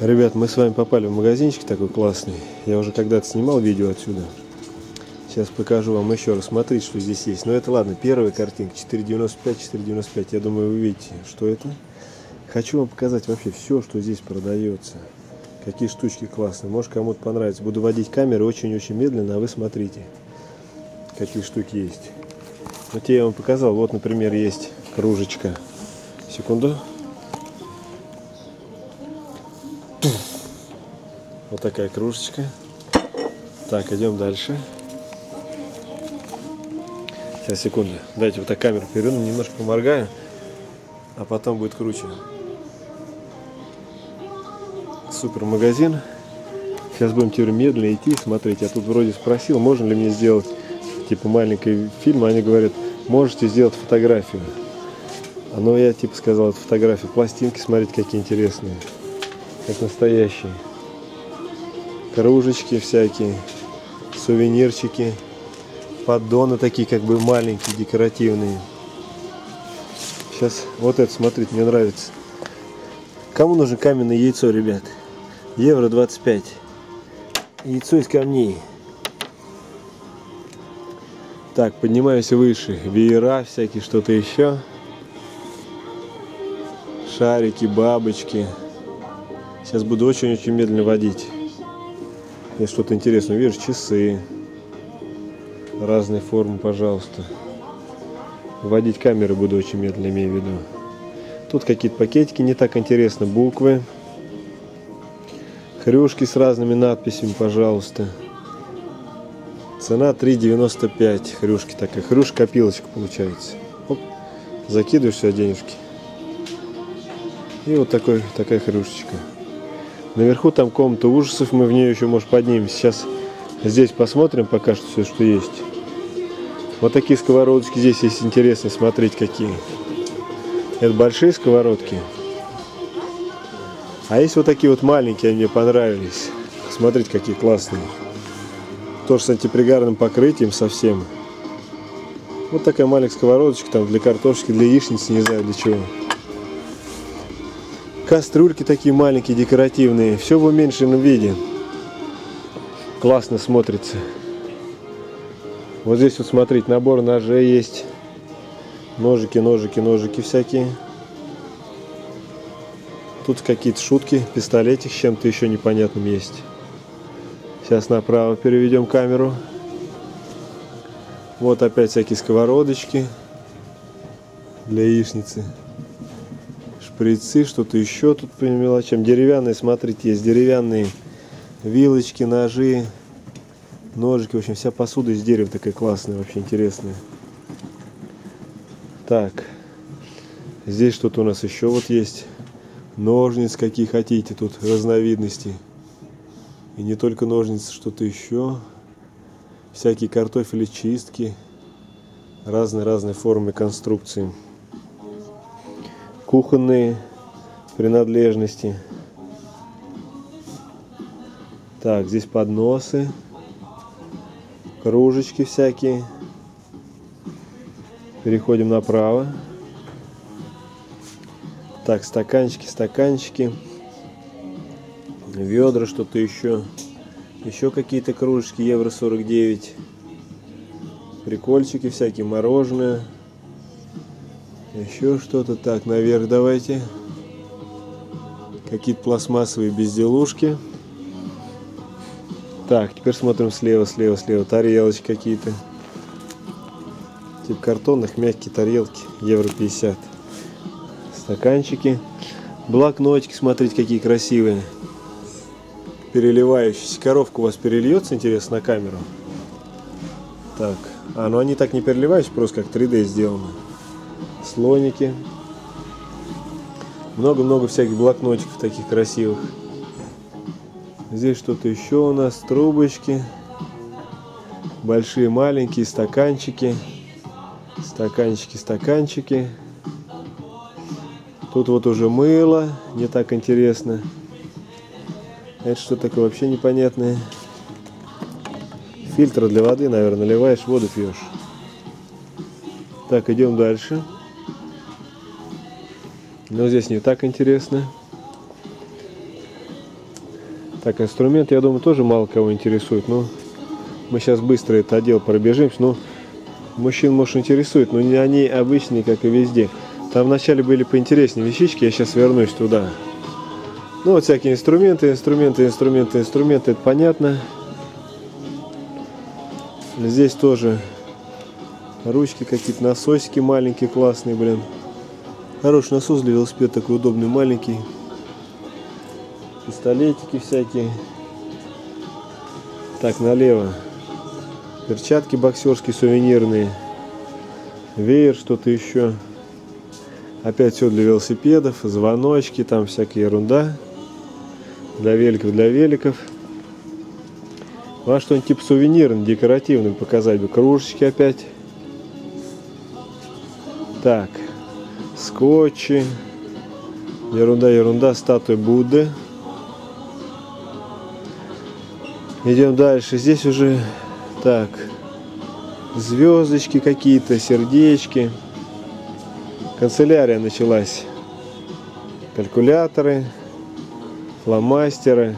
Ребят, мы с вами попали в магазинчик такой классный. Я уже когда-то снимал видео отсюда. Сейчас покажу вам еще раз. Смотрите, что здесь есть. Но это ладно, первая картинка 4.95, 4.95. Я думаю, вы видите, что это. Хочу вам показать вообще все, что здесь продается. Какие штучки классные. Может кому-то понравится. Буду водить камеру очень-очень медленно, а вы смотрите, какие штуки есть. Вот я вам показал. Вот, например, есть кружечка. Секунду. Вот такая кружечка. Так, идем дальше. Сейчас, секунду. Дайте вот так камеру переверну, немножко поморгаю, а потом будет круче. Супер магазин. Сейчас будем теперь медленно идти, смотреть. Я тут вроде спросил, можно ли мне сделать типа маленький фильм. Они говорят, можете сделать фотографию. А ну я типа сказал, это фотография. Пластинки, смотрите, какие интересные. Как настоящие кружечки всякие, сувенирчики, поддоны такие как бы маленькие, декоративные. Сейчас вот это, смотрите, мне нравится. Кому нужно каменное яйцо, ребят? Евро 25. Яйцо из камней. Так, поднимаюсь выше. Веера всякие, что-то еще. Шарики, бабочки. Сейчас буду очень-очень медленно водить. Если что-то интересное видишь, часы разной формы, пожалуйста. Вводить камеры буду очень медленно, имею в виду. Тут какие-то пакетики, не так интересно, буквы. Хрюшки с разными надписями, пожалуйста. Цена 3,95. Хрюшки такая. Хрюшка-копилочка получается. Оп. Закидываешь сюда денежки. И вот такой, такая хрюшечка. Наверху там комната ужасов, мы в нее еще, может, поднимемся. Сейчас здесь посмотрим пока что все, что есть. Вот такие сковородочки здесь есть интересно смотреть какие. Это большие сковородки. А есть вот такие вот маленькие, они мне понравились. Смотрите, какие классные. Тоже с антипригарным покрытием совсем. Вот такая маленькая сковородочка там для картошки, для яичницы, не знаю для чего. Кастрюльки такие маленькие, декоративные. Все в уменьшенном виде. Классно смотрится. Вот здесь вот смотрите, набор ножей есть. Ножики, ножики, ножики всякие. Тут какие-то шутки, пистолетик с чем-то еще непонятным есть. Сейчас направо переведем камеру. Вот опять всякие сковородочки для яичницы шприцы, что-то еще тут по мелочам. Деревянные, смотрите, есть деревянные вилочки, ножи, ножики. В общем, вся посуда из дерева такая классная, вообще интересная. Так, здесь что-то у нас еще вот есть. Ножниц, какие хотите, тут разновидности. И не только ножницы, что-то еще. Всякие картофели, чистки. Разные-разные формы конструкции кухонные принадлежности. Так, здесь подносы, кружечки всякие. Переходим направо. Так, стаканчики, стаканчики. Ведра, что-то еще. Еще какие-то кружечки, евро 49. Прикольчики всякие, мороженое. Еще что-то. Так, наверх давайте. Какие-то пластмассовые безделушки. Так, теперь смотрим слева, слева, слева. Тарелочки какие-то. Тип картонных, мягкие тарелки. Евро 50. Стаканчики. Блокнотики, смотрите, какие красивые. Переливающиеся. Коровка у вас перельется, интересно, на камеру. Так. А, ну они так не переливаются, просто как 3D сделаны слоники. Много-много всяких блокнотиков таких красивых. Здесь что-то еще у нас, трубочки. Большие, маленькие, стаканчики. Стаканчики, стаканчики. Тут вот уже мыло, не так интересно. Это что такое вообще непонятное? Фильтр для воды, наверное, наливаешь, воду пьешь. Так, идем дальше. Но здесь не так интересно. Так, инструмент, я думаю, тоже мало кого интересует. Но мы сейчас быстро этот отдел пробежимся. Ну, мужчин, может, интересует, но не они обычные, как и везде. Там вначале были поинтереснее вещички, я сейчас вернусь туда. Ну, вот всякие инструменты, инструменты, инструменты, инструменты, это понятно. Здесь тоже ручки какие-то, насосики маленькие, классные, блин. Хороший насос для велосипеда, такой удобный, маленький. Пистолетики всякие. Так, налево. Перчатки боксерские, сувенирные. Веер, что-то еще. Опять все для велосипедов, звоночки, там всякая ерунда. Для великов, для великов. Вам что-нибудь типа сувенирный, декоративный показать бы. Кружечки опять. Так. Скотчи. Ерунда, ерунда. Статуя Будды. Идем дальше. Здесь уже так. Звездочки какие-то, сердечки. Канцелярия началась. Калькуляторы, фломастеры.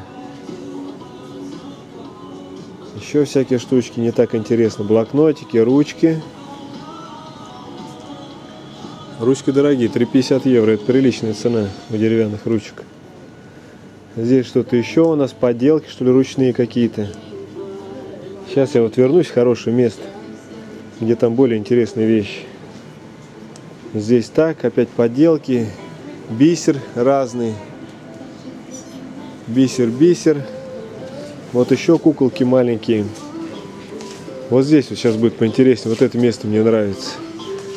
Еще всякие штучки не так интересно. Блокнотики, ручки. Ручки дорогие, 3,50 евро. Это приличная цена у деревянных ручек. Здесь что-то еще у нас, поделки, что ли, ручные какие-то. Сейчас я вот вернусь в хорошее место, где там более интересные вещи. Здесь так, опять поделки, бисер разный. Бисер, бисер. Вот еще куколки маленькие. Вот здесь вот сейчас будет поинтереснее. Вот это место мне нравится.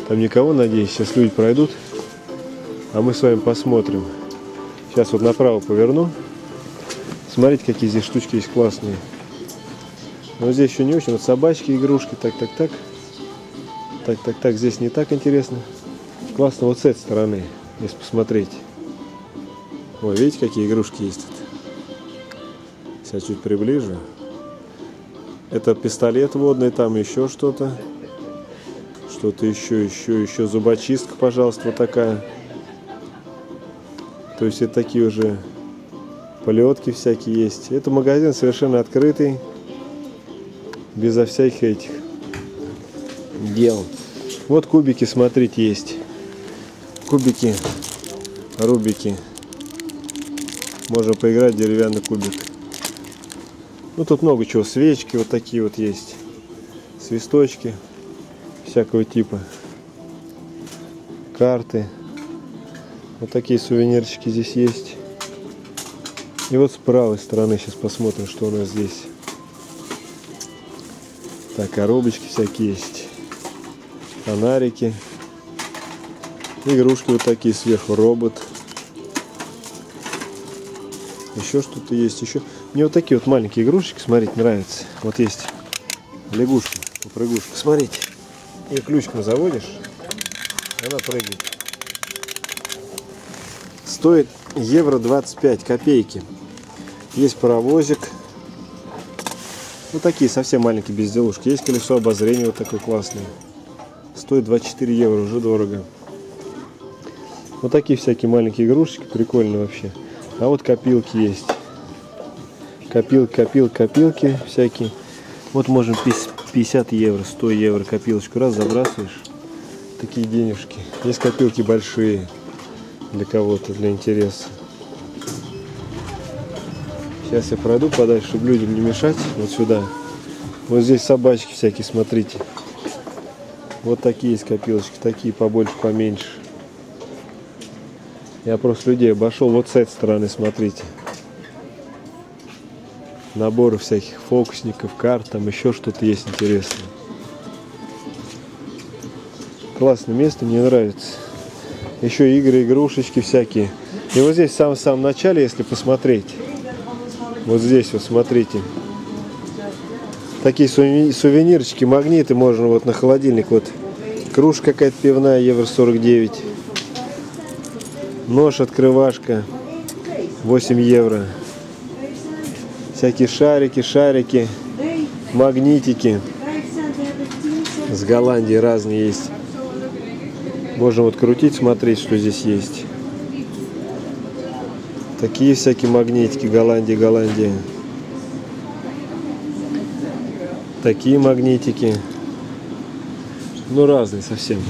Там никого, надеюсь, сейчас люди пройдут. А мы с вами посмотрим. Сейчас вот направо поверну. Смотрите, какие здесь штучки есть классные. Но здесь еще не очень. Вот собачки, игрушки. Так, так, так. Так, так, так. Здесь не так интересно. Классно вот с этой стороны, если посмотреть. Ой, видите, какие игрушки есть тут? Сейчас чуть приближу. Это пистолет водный, там еще что-то. Что-то еще, еще, еще. Зубочистка, пожалуйста, вот такая. То есть это такие уже полетки всякие есть. Это магазин совершенно открытый. Безо всяких этих дел. Вот кубики, смотрите, есть. Кубики, рубики. Можно поиграть деревянный кубик. Ну тут много чего, свечки вот такие вот есть, свисточки всякого типа, карты. Вот такие сувенирчики здесь есть. И вот с правой стороны сейчас посмотрим, что у нас здесь. Так, коробочки всякие есть. Фонарики. Игрушки вот такие сверху, робот. Еще что-то есть, еще. Мне вот такие вот маленькие игрушечки, смотрите, нравятся. Вот есть лягушка, попрыгушка. Смотрите, ее ключиком заводишь, она прыгает. Стоит евро 25 копейки. Есть паровозик. Вот такие совсем маленькие безделушки. Есть колесо обозрения вот такое классное. Стоит 24 евро, уже дорого. Вот такие всякие маленькие игрушечки, прикольные вообще. А вот копилки есть копилки, копил, копилки всякие. Вот можем 50 евро, 100 евро копилочку раз забрасываешь. Такие денежки. Есть копилки большие для кого-то, для интереса. Сейчас я пройду подальше, чтобы людям не мешать. Вот сюда. Вот здесь собачки всякие, смотрите. Вот такие есть копилочки, такие побольше, поменьше. Я просто людей обошел вот с этой стороны, смотрите наборы всяких фокусников, карт, там еще что-то есть интересное. Классное место, мне нравится. Еще игры, игрушечки всякие. И вот здесь в самом-самом начале, если посмотреть, вот здесь вот смотрите, такие сувенирчики, магниты можно вот на холодильник. Вот кружка какая-то пивная, евро 49. Нож, открывашка, 8 евро всякие шарики, шарики, магнитики. С Голландии разные есть. Можно вот крутить, смотреть, что здесь есть. Такие всякие магнитики. Голландия, Голландия. Такие магнитики. Ну, разные совсем.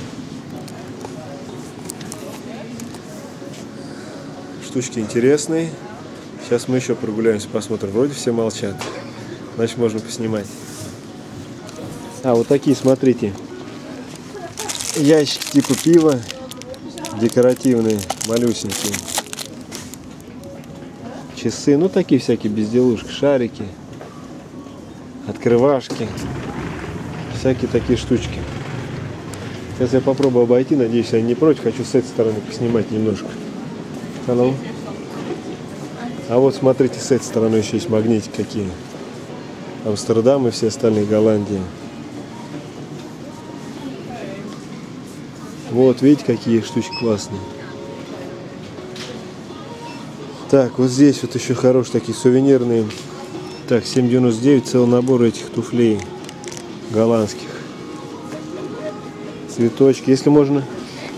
Штучки интересные. Сейчас мы еще прогуляемся, посмотрим. Вроде все молчат. Значит, можно поснимать. А, вот такие, смотрите. Ящики типа пива. Декоративные, малюсенькие. Часы, ну такие всякие безделушки, шарики, открывашки. Всякие такие штучки. Сейчас я попробую обойти, надеюсь, они не против. Хочу с этой стороны поснимать немножко. Hello. А вот смотрите, с этой стороны еще есть магнитики какие. Амстердам и все остальные Голландии. Вот, видите, какие штучки классные. Так, вот здесь вот еще хорошие такие сувенирные. Так, 7,99 целый набор этих туфлей голландских. Цветочки. Если можно...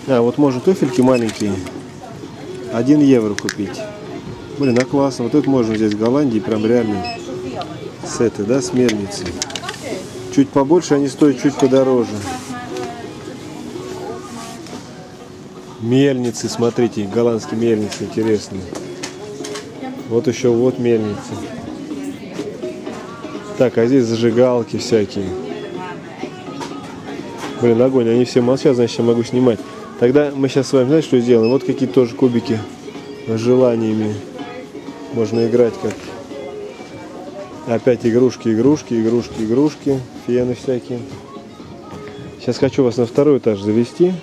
А, вот можно туфельки маленькие. 1 евро купить. Блин, а классно. Вот это можно здесь в Голландии. Прям реально сеты, да, с мельницей. Чуть побольше, они стоят чуть подороже. Мельницы, смотрите, голландские мельницы интересные. Вот еще вот мельницы. Так, а здесь зажигалки всякие. Блин, огонь, они все молчат, значит, я могу снимать. Тогда мы сейчас с вами, знаете, что сделаем? Вот какие тоже кубики с желаниями. Можно играть как. Опять игрушки, игрушки, игрушки, игрушки, фены всякие. Сейчас хочу вас на второй этаж завести.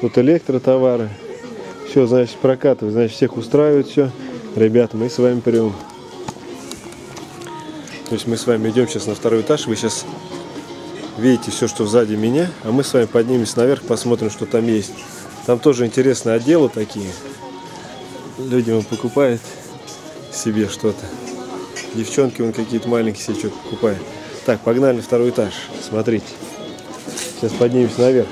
Тут электротовары. Все, значит, прокатывать, значит, всех устраивает все. Ребята, мы с вами прям. То есть мы с вами идем сейчас на второй этаж. Вы сейчас видите все, что сзади меня, а мы с вами поднимемся наверх, посмотрим, что там есть. Там тоже интересные отделы такие. Люди он покупают себе что-то. Девчонки он какие-то маленькие себе что-то покупают. Так, погнали на второй этаж. Смотрите. Сейчас поднимемся наверх.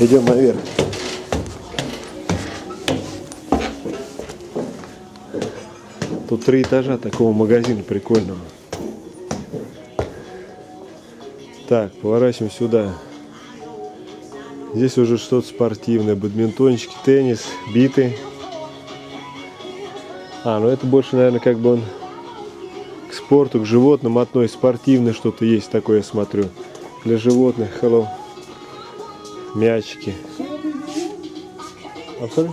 Идем наверх. Тут три этажа такого магазина прикольного. Так, поворачиваем сюда. Здесь уже что-то спортивное. Бадминтончики, теннис, биты. А, ну это больше, наверное, как бы он к спорту, к животным относится. Спортивное что-то есть такое, я смотрю. Для животных. Hello. Мячики. I'm sorry?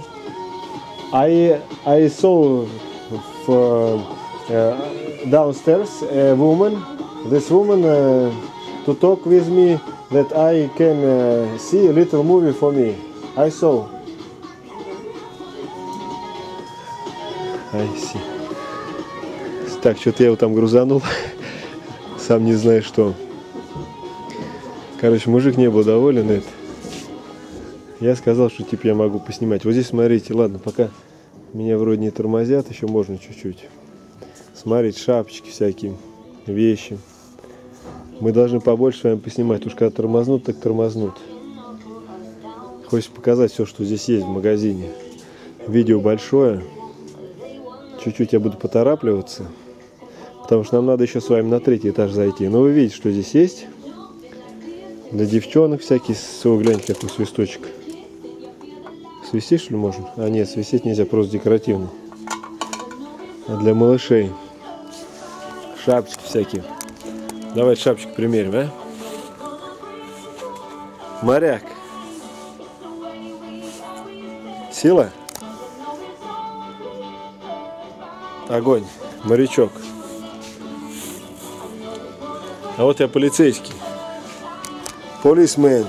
I, I saw for, uh, downstairs a woman. This woman uh, to talk with me that I can uh, see a little movie for me. I saw. See. Так, что-то я его там грузанул. Сам не знаю что. Короче, мужик не был доволен это. Я сказал, что типа я могу поснимать. Вот здесь смотрите, ладно, пока меня вроде не тормозят, еще можно чуть-чуть. Смотреть шапочки всякие, вещи. Мы должны побольше с вами поснимать. Уж когда тормознут, так тормознут. Хочется показать все, что здесь есть в магазине. Видео большое. Чуть-чуть я буду поторапливаться. Потому что нам надо еще с вами на третий этаж зайти. Но вы видите, что здесь есть. Для девчонок всякие. О, гляньте, какой свисточек. Свистеть, что ли, можно? А нет, свистеть нельзя, просто декоративный. А для малышей. Шапочки всякие. Давай шапочку примерим, а? Моряк. Сила? Огонь. Морячок. А вот я полицейский. Полисмен.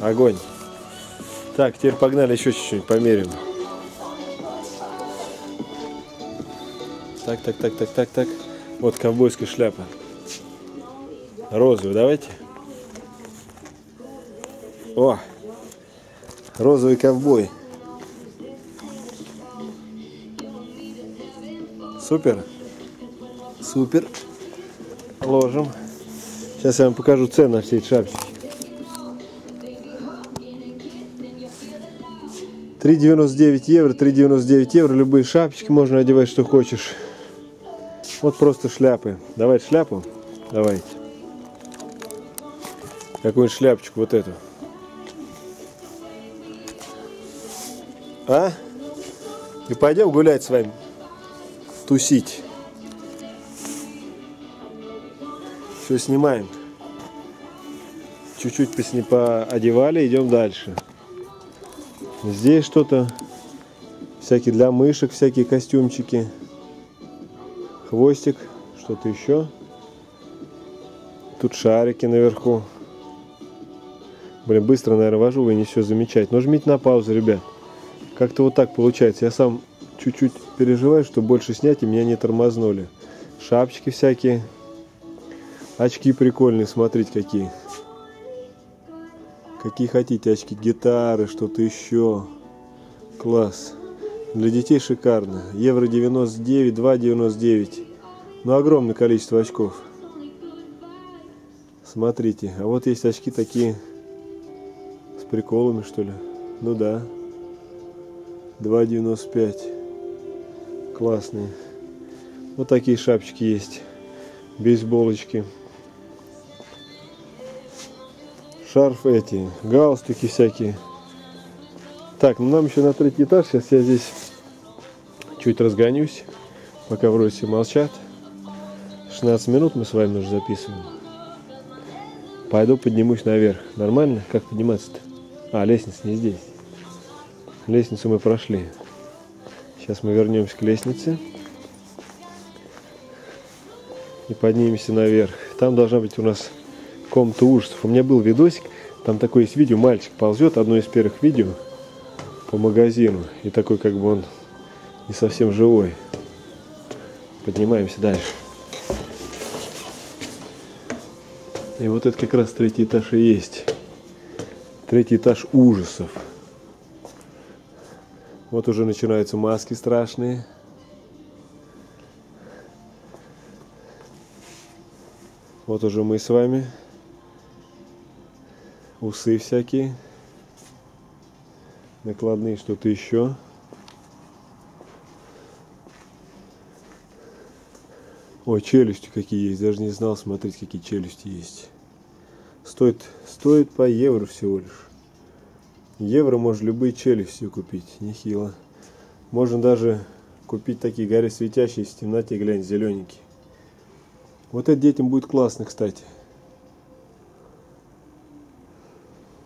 Огонь. Так, теперь погнали еще чуть-чуть померим. Так, так, так, так, так, так. Вот ковбойская шляпа. Розовую давайте. О! Розовый ковбой. Супер. Супер. Ложим. Сейчас я вам покажу цены на все эти шапочки. 3,99 евро, 3,99 евро. Любые шапочки можно одевать, что хочешь. Вот просто шляпы. Давайте шляпу. Давайте. Какую-нибудь шляпочку, вот эту. А? И пойдем гулять с вами. Тусить. Все снимаем. Чуть-чуть посни поодевали, идем дальше. Здесь что-то. Всякие для мышек, всякие костюмчики. Хвостик, что-то еще. Тут шарики наверху. Блин, быстро, наверное, вожу, вы не все замечать. Но на паузу, ребят. Как-то вот так получается. Я сам чуть-чуть переживаю, что больше снять, и меня не тормознули. Шапочки всякие. Очки прикольные, смотрите какие. Какие хотите очки, гитары, что-то еще. Класс. Для детей шикарно. Евро 99, 2,99. Ну, огромное количество очков. Смотрите. А вот есть очки такие с приколами, что ли. Ну да. 2,95. Классные. Вот такие шапочки есть. Бейсболочки. шарф эти, галстуки всякие. Так, ну нам еще на третий этаж. Сейчас я здесь чуть разгонюсь, пока вроде все молчат. 16 минут мы с вами уже записываем. Пойду поднимусь наверх. Нормально? Как подниматься-то? А, лестница не здесь. Лестницу мы прошли. Сейчас мы вернемся к лестнице. И поднимемся наверх. Там должна быть у нас комната ужасов. У меня был видосик, там такое есть видео, мальчик ползет, одно из первых видео по магазину. И такой как бы он не совсем живой. Поднимаемся дальше. И вот это как раз третий этаж и есть. Третий этаж ужасов. Вот уже начинаются маски страшные. Вот уже мы с вами усы всякие, накладные, что-то еще. Ой, челюсти какие есть, даже не знал смотреть, какие челюсти есть. Стоит, стоит по евро всего лишь. Евро можно любые челюсти купить, нехило. Можно даже купить такие горы светящиеся в темноте, глянь, зелененькие. Вот это детям будет классно, кстати.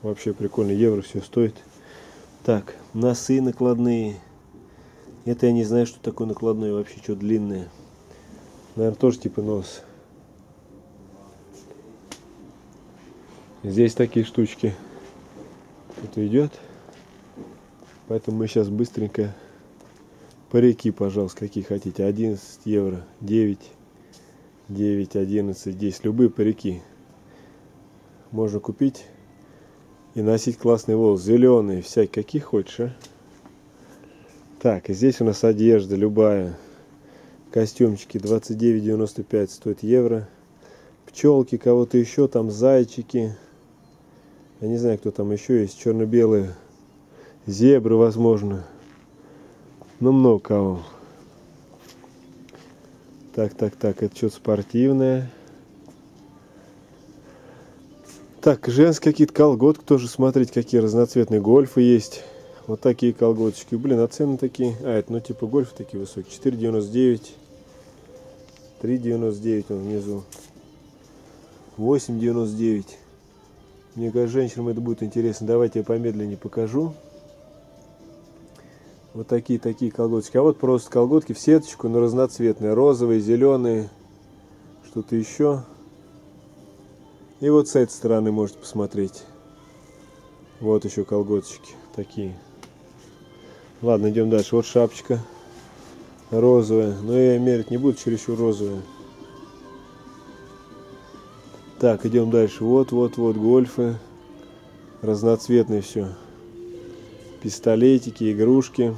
Вообще прикольно, евро все стоит. Так, носы накладные. Это я не знаю, что такое накладное вообще, что длинное. Наверное, тоже типа нос. Здесь такие штучки. Это идет. Поэтому мы сейчас быстренько парики, пожалуйста, какие хотите. 11 евро, 9, 9, 11, 10. Любые парики можно купить и носить классный волос. Зеленый, всякие, какие хочешь, а? Так, здесь у нас одежда любая. Костюмчики 29,95 стоит евро. Пчелки, кого-то еще, там зайчики. Я не знаю, кто там еще есть. Черно-белые. Зебры, возможно. Ну, много кого. Так, так, так, это что-то спортивное. Так, женские какие-то колготки тоже смотреть, какие разноцветные гольфы есть. Вот такие колготочки. Блин, а цены такие. А, это ну типа гольфы такие высокие. 4,99. 3,99 он внизу. 8,99. Мне кажется, женщинам это будет интересно. Давайте я помедленнее покажу. Вот такие такие колготочки. А вот просто колготки в сеточку, но разноцветные. Розовые, зеленые, что-то еще. И вот с этой стороны можете посмотреть. Вот еще колготочки такие. Ладно, идем дальше. Вот шапочка розовая. Но я мерить не буду, чересчур розовая. Так, идем дальше. Вот, вот, вот гольфы. Разноцветные все. Пистолетики, игрушки.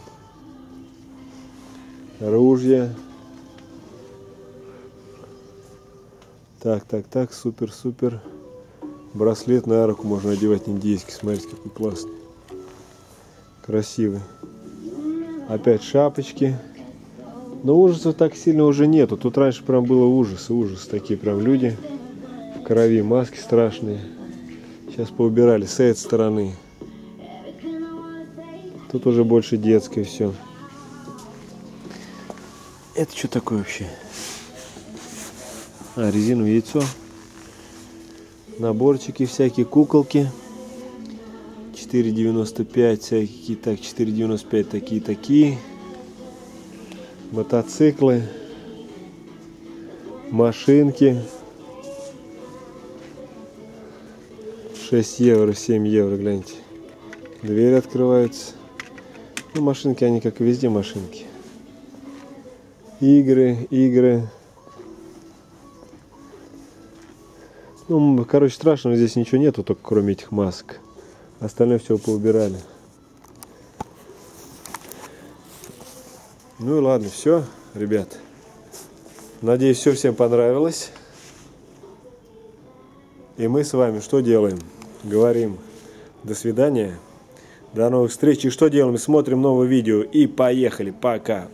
Ружья. Так, так, так, супер, супер. Браслет на руку можно одевать индийский. Смотрите, какой классный. Красивый. Опять шапочки. Но ужасов так сильно уже нету. Тут раньше прям было ужас, ужас. Такие прям люди крови, маски страшные. Сейчас поубирали с этой стороны. Тут уже больше детское все. Это что такое вообще? А, резиновое яйцо. Наборчики всякие, куколки. 4,95 всякие, так, 4,95 такие-такие. Мотоциклы. Машинки. 6 евро, 7 евро, гляньте. Дверь открывается. Ну, машинки, они как и везде машинки. Игры, игры. Ну, короче, страшного здесь ничего нету, только кроме этих масок. Остальное все поубирали. Ну и ладно, все, ребят. Надеюсь, все всем понравилось. И мы с вами что делаем? Говорим до свидания, до новых встреч. И что делаем? Смотрим новое видео. И поехали. Пока.